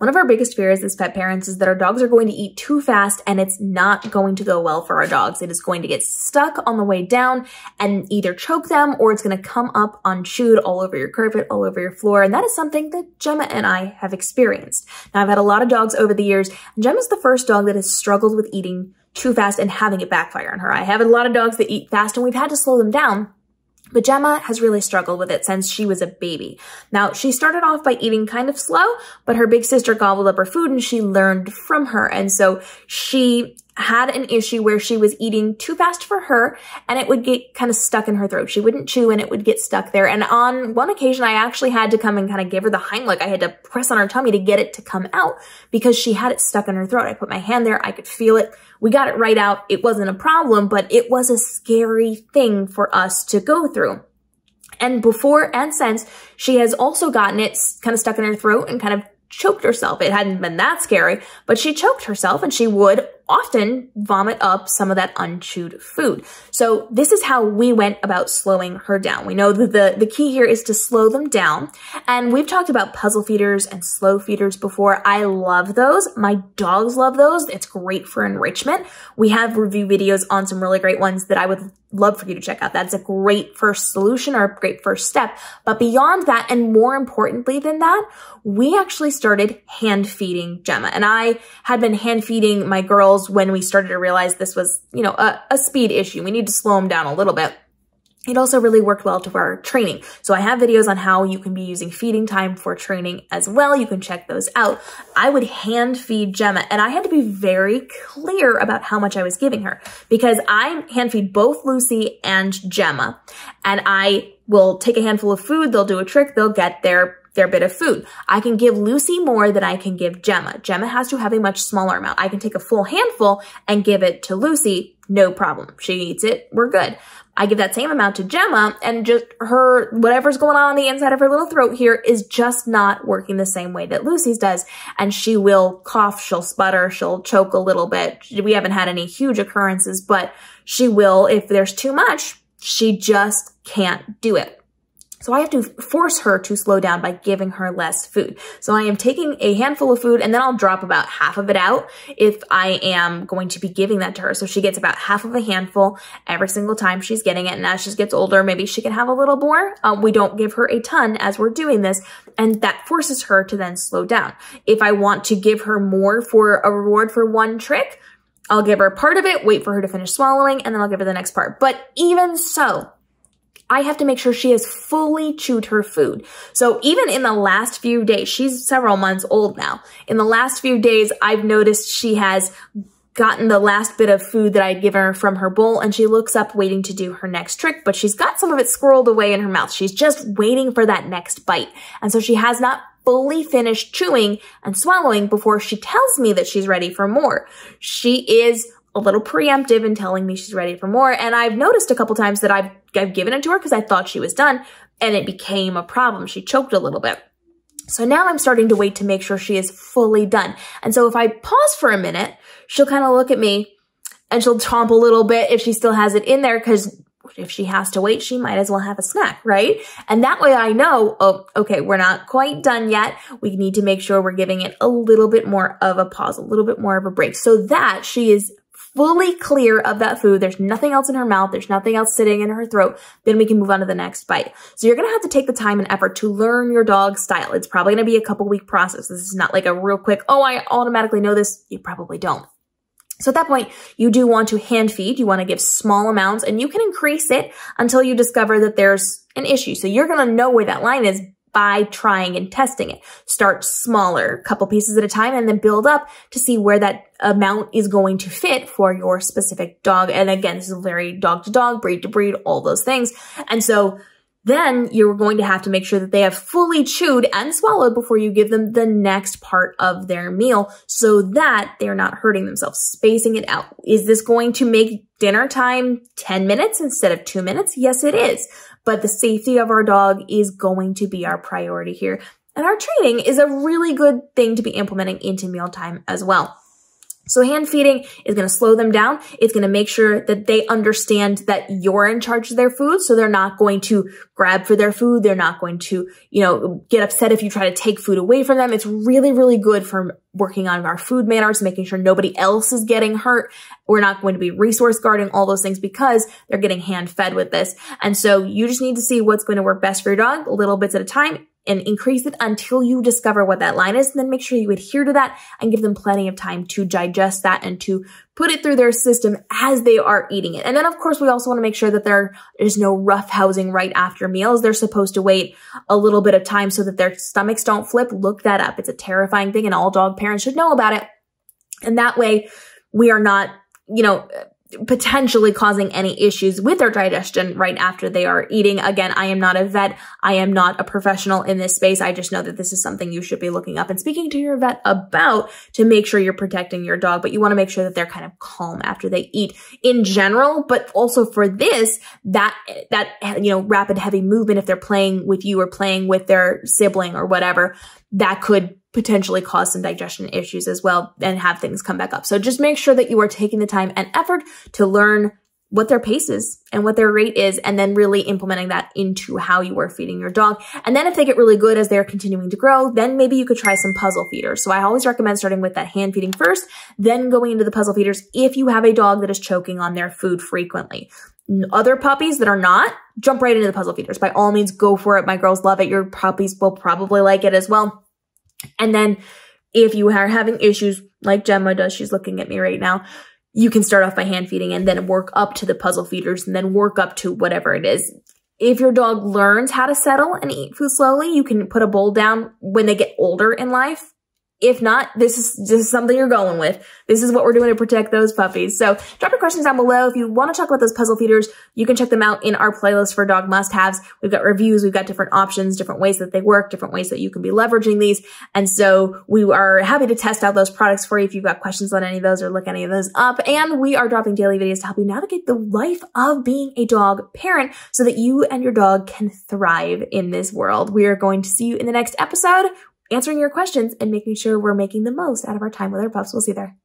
One of our biggest fears as pet parents is that our dogs are going to eat too fast and it's not going to go well for our dogs. It is going to get stuck on the way down and either choke them or it's going to come up unchewed all over your carpet, all over your floor. And that is something that Gemma and I have experienced. Now, I've had a lot of dogs over the years and Gemma's the first dog that has struggled with eating too fast and having it backfire on her. I have a lot of dogs that eat fast and we've had to slow them down but Gemma has really struggled with it since she was a baby. Now, she started off by eating kind of slow, but her big sister gobbled up her food and she learned from her. And so she had an issue where she was eating too fast for her and it would get kind of stuck in her throat. She wouldn't chew and it would get stuck there. And on one occasion, I actually had to come and kind of give her the Heimlich. I had to press on her tummy to get it to come out because she had it stuck in her throat. I put my hand there. I could feel it. We got it right out. It wasn't a problem, but it was a scary thing for us to go through. And before and since, she has also gotten it kind of stuck in her throat and kind of choked herself. It hadn't been that scary, but she choked herself and she would often vomit up some of that unchewed food. So this is how we went about slowing her down. We know that the, the key here is to slow them down. And we've talked about puzzle feeders and slow feeders before. I love those. My dogs love those. It's great for enrichment. We have review videos on some really great ones that I would love for you to check out. That's a great first solution or a great first step. But beyond that, and more importantly than that, we actually started hand feeding Gemma. And I had been hand feeding my girls when we started to realize this was, you know, a, a speed issue. We need to slow them down a little bit. It also really worked well to our training. So I have videos on how you can be using feeding time for training as well. You can check those out. I would hand feed Gemma and I had to be very clear about how much I was giving her because I hand feed both Lucy and Gemma and I will take a handful of food. They'll do a trick. They'll get their their bit of food. I can give Lucy more than I can give Gemma. Gemma has to have a much smaller amount. I can take a full handful and give it to Lucy. No problem. She eats it. We're good. I give that same amount to Gemma and just her, whatever's going on on the inside of her little throat here is just not working the same way that Lucy's does. And she will cough, she'll sputter, she'll choke a little bit. We haven't had any huge occurrences, but she will, if there's too much, she just can't do it. So I have to force her to slow down by giving her less food. So I am taking a handful of food and then I'll drop about half of it out if I am going to be giving that to her. So she gets about half of a handful every single time she's getting it. And as she gets older, maybe she can have a little more. Um, we don't give her a ton as we're doing this. And that forces her to then slow down. If I want to give her more for a reward for one trick, I'll give her part of it, wait for her to finish swallowing, and then I'll give her the next part. But even so, I have to make sure she has fully chewed her food. So even in the last few days, she's several months old now. In the last few days, I've noticed she has gotten the last bit of food that I'd given her from her bowl and she looks up waiting to do her next trick, but she's got some of it squirreled away in her mouth. She's just waiting for that next bite. And so she has not fully finished chewing and swallowing before she tells me that she's ready for more. She is a little preemptive in telling me she's ready for more. And I've noticed a couple times that I've, I've given it to her because I thought she was done and it became a problem. She choked a little bit. So now I'm starting to wait to make sure she is fully done. And so if I pause for a minute, she'll kind of look at me and she'll chomp a little bit if she still has it in there because if she has to wait, she might as well have a snack, right? And that way I know, oh, okay, we're not quite done yet. We need to make sure we're giving it a little bit more of a pause, a little bit more of a break so that she is fully clear of that food. There's nothing else in her mouth. There's nothing else sitting in her throat. Then we can move on to the next bite. So you're going to have to take the time and effort to learn your dog's style. It's probably going to be a couple week process. This is not like a real quick, oh, I automatically know this. You probably don't. So at that point, you do want to hand feed. You want to give small amounts and you can increase it until you discover that there's an issue. So you're going to know where that line is by trying and testing it. Start smaller, couple pieces at a time, and then build up to see where that amount is going to fit for your specific dog. And again, this is very dog to dog, breed to breed, all those things. And so then you're going to have to make sure that they have fully chewed and swallowed before you give them the next part of their meal so that they're not hurting themselves, spacing it out. Is this going to make dinner time 10 minutes instead of two minutes? Yes, it is but the safety of our dog is going to be our priority here. And our training is a really good thing to be implementing into mealtime as well. So hand feeding is going to slow them down. It's going to make sure that they understand that you're in charge of their food. So they're not going to grab for their food. They're not going to, you know, get upset if you try to take food away from them. It's really, really good for working on our food manners, making sure nobody else is getting hurt. We're not going to be resource guarding all those things because they're getting hand fed with this. And so you just need to see what's going to work best for your dog, little bits at a time and increase it until you discover what that line is. And then make sure you adhere to that and give them plenty of time to digest that and to put it through their system as they are eating it. And then of course, we also want to make sure that there is no rough housing right after meals. They're supposed to wait a little bit of time so that their stomachs don't flip. Look that up. It's a terrifying thing and all dog parents should know about it. And that way we are not, you know, potentially causing any issues with their digestion right after they are eating. Again, I am not a vet. I am not a professional in this space. I just know that this is something you should be looking up and speaking to your vet about to make sure you're protecting your dog. But you want to make sure that they're kind of calm after they eat in general, but also for this, that, that, you know, rapid heavy movement, if they're playing with you or playing with their sibling or whatever, that could potentially cause some digestion issues as well and have things come back up. So just make sure that you are taking the time and effort to learn what their pace is and what their rate is, and then really implementing that into how you are feeding your dog. And then if they get really good as they're continuing to grow, then maybe you could try some puzzle feeders. So I always recommend starting with that hand feeding first, then going into the puzzle feeders if you have a dog that is choking on their food frequently. Other puppies that are not, jump right into the puzzle feeders. By all means, go for it. My girls love it. Your puppies will probably like it as well. And then if you are having issues like Gemma does, she's looking at me right now, you can start off by hand feeding and then work up to the puzzle feeders and then work up to whatever it is. If your dog learns how to settle and eat food slowly, you can put a bowl down when they get older in life if not, this is just something you're going with. This is what we're doing to protect those puppies. So drop your questions down below. If you want to talk about those puzzle feeders, you can check them out in our playlist for dog must-haves. We've got reviews, we've got different options, different ways that they work, different ways that you can be leveraging these. And so we are happy to test out those products for you if you've got questions on any of those or look any of those up. And we are dropping daily videos to help you navigate the life of being a dog parent so that you and your dog can thrive in this world. We are going to see you in the next episode answering your questions and making sure we're making the most out of our time with our pups. We'll see you there.